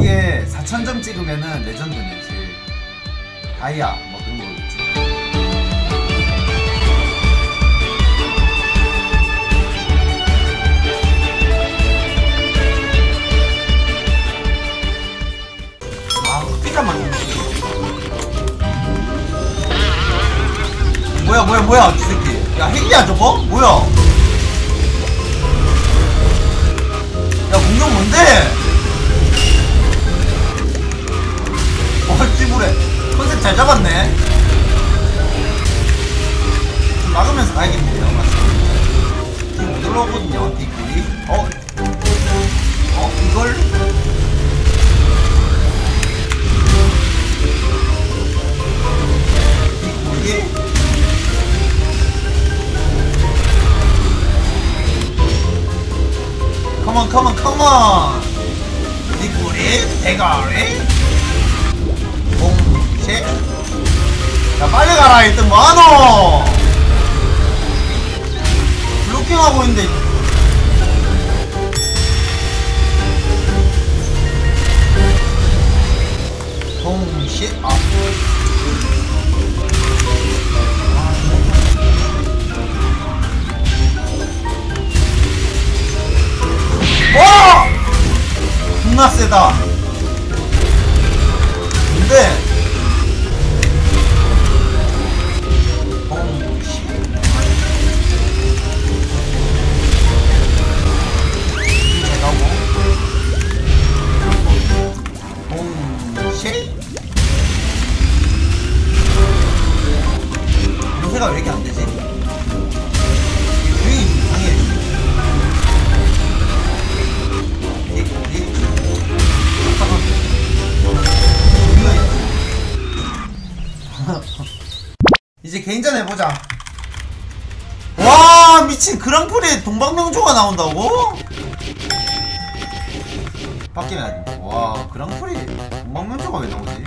이게 4,000점 찍으면은 레전드네 제일 다이아 뭐 그런 거 있지. 아 피자만 먹지 뭐야 뭐야 뭐야 이 새끼. 야 핵이야 저거? 뭐야? 야 공룡 뭔데? 잘 잡았네 좀 막으면서 가야겠네요? 지금 못 올라오거든요 뒷골이 어? 어 이걸? 뒷골이? 컴온 컴온 컴온 뒷골이 대가리 봉쇄 야 빨리 가라 1등. 뭐하노? 블로킹하고 있는데. 봉쇄 아. 와! 존나 세다. 개인전 해보자. 와 미친 그랑프리에 동방명조가 나온다고? 바뀌면. 와 그랑프리 동방명조가 왜 나오지?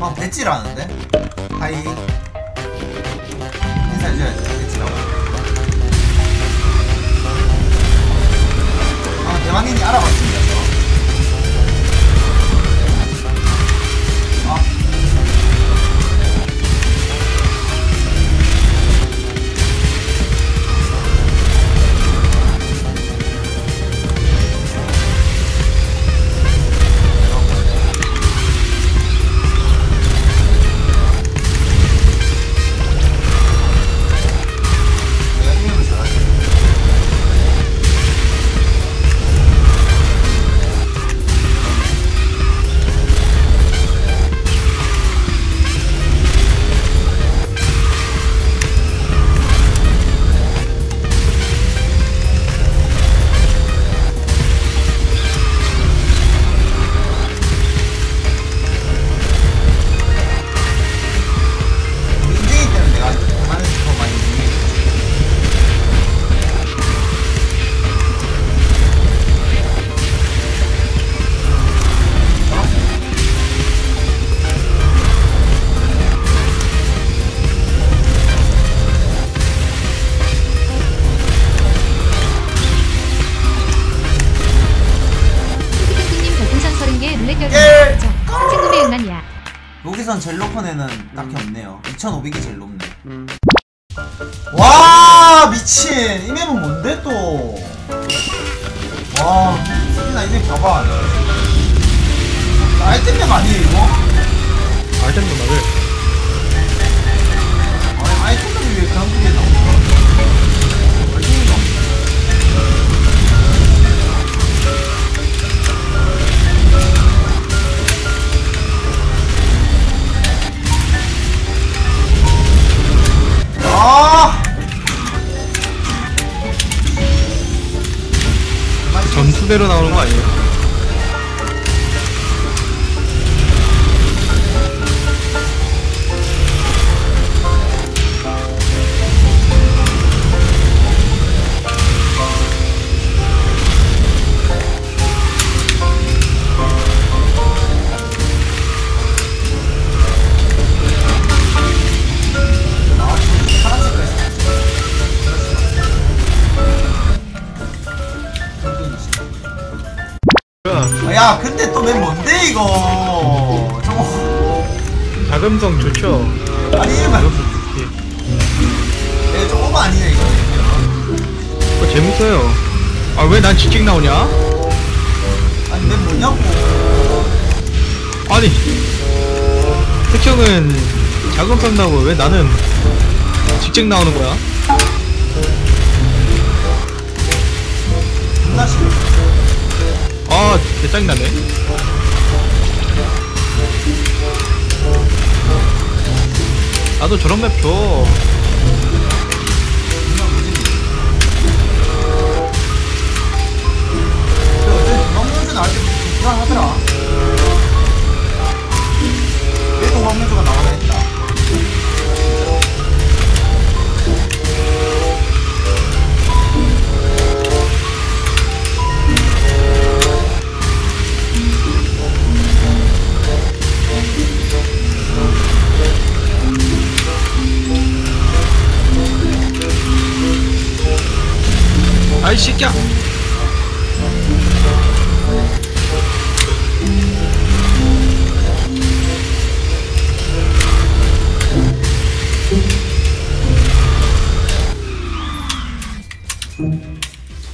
막 배지라는데? 하이 인사해줘야지 배지라고 아 대만인이 알아봤습니다 애는 딱히 없네요. 2,500이 제일 높네. 와 미친 이 맵은 뭔데 또? 와 수빈아 이맵 봐봐. 나 아이템 맵 아니에요 이거? 아이템도 나를 아니 전투대로 나오는 거 아니에요? 이거 저거 자금성 좋죠. 아니 자금성 좋지. 이거 좀 오버 아니냐 이거 그거 재밌어요. 아 왜난 직직 나오냐? 아니 맵 뭐냐고 아니 특정은 자금성 나오고 왜 나는 직직 나오는 거야? 싫어 아 개짱나네. 나도 저런 맵 줘. 동방문주 나올 때부터 좀 불안 이 새끼야.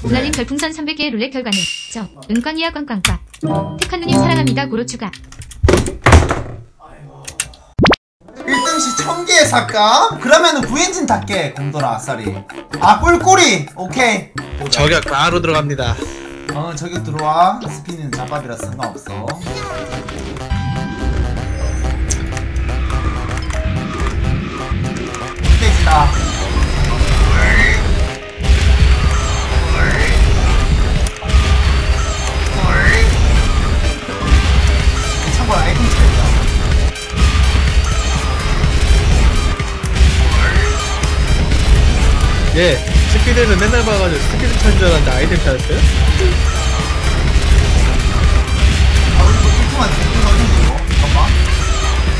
우나님 별풍선 300개의 룰렛 결과는 저 은광이야 꽝꽝꽝. 테카누님 사랑합니다. 고로 추가 1등시 1000개 살까? 그러면은 구엔진 닫게 곰돌아 아싸리 아 꿀꿀이! 오케이. 보자. 저격 바로 들어갑니다. 어 저기 들어와. 스피는 잡밥이라서 상관없어. 돼지다 참고로 아이템 차이다 예, 스피드는 맨날 봐가지고 스피드 찾는 줄 알았는데 아이템 찾았어요? 아 우리 뭐 툴툴만 툴툴 어딘지 이거 잠깐만.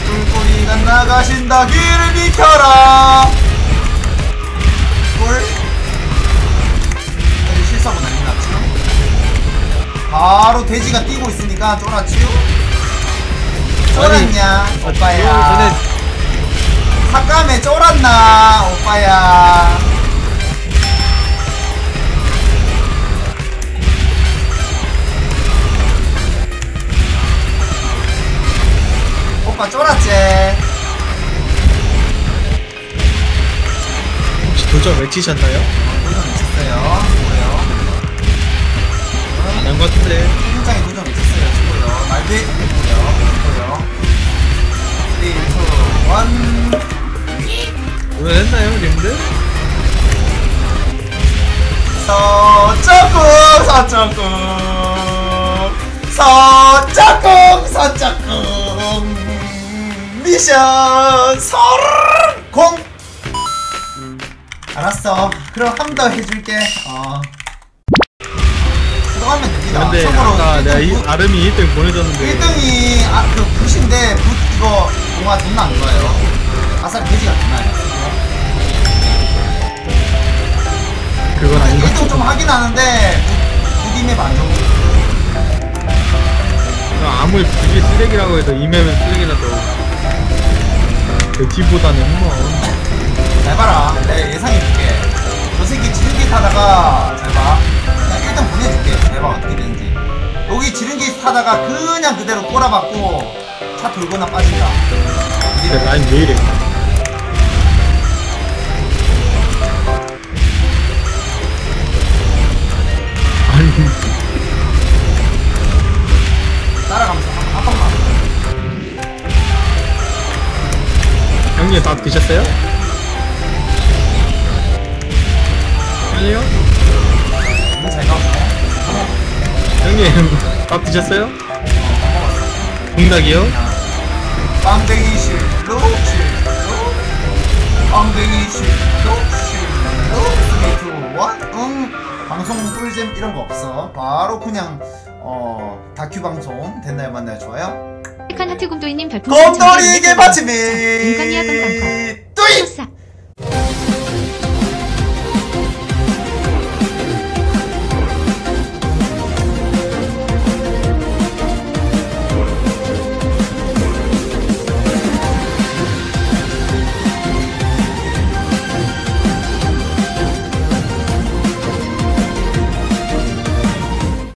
툴툴이가 나가신다. 길을 비켜라. 꿀 여기 실수하고 난리 났지 바로 돼지가 뛰고 있으니까 쫄았지 쫄았냐 오빠야. 전에 삭감에 쫄았나 오빠야 외치셨나요? 도전 미쳤어요. 뭐예요? 안한 것 같은데. 굉장히 도전 미쳤어요 친구요. 말도 했고요. 친구요. 3, 2, 1 오늘 했나요, 님들? 서쪽궁 서쪽궁. 서쪽궁 서쪽궁. 미션 성공 알았어. 그럼 한번더 해줄게. 어. 그거 하면 됩니다. 근데 아까 내가 이, 부- 아름이 1등 보내줬는데. 1등이 아, 그 붓인데 붓 이거 동화 존나 안 좋아요. 아싸리 돼지가 존나요. 그건 아닌 것 1등 좀 하긴 하는데 붓임에 만족 같아. 아무리 굳이 쓰레기라고 해도 이 맵은 쓰레기라도. 그 뒤보다는 뭐 잘 봐라. 내가 예상해줄게. 저 새끼 지름길 타다가, 잘 봐. 그냥 일단 보내줄게. 잘 봐, 어떻게 되는지. 여기 지름길 타다가 그냥 그대로 꼬라박고, 차 돌거나 빠진다. 근데 난왜 이래 아니 따라가면서 한, 한 번만. 형님 밥 드셨어요? 형님 밥 드셨어요? 공닭이요? 빵댕이 실로, 실로. 빵댕이 실로, 실로. 3, 2, 1. 응. 방송 꿀잼 이런 거 없어. 바로 그냥, 어, 다큐 방송. 됐나요, 맞나요? 좋아요? 테칸 하트 곰도이님 별풍선 1000개 룰렛 곰돌이에게 바치미 흡사